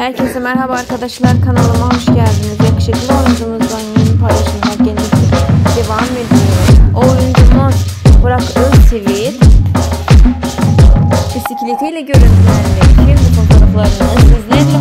Herkese merhaba arkadaşlar kanalıma hoş geldiniz. Yakışıklı oyuncumuzdan yeni paylaşımlar gelecek devam ediyor. Oyuncumuz Burak Özçivit bisikletiyle görüntülenmek. Şimdi fotoğraflarını sizlerle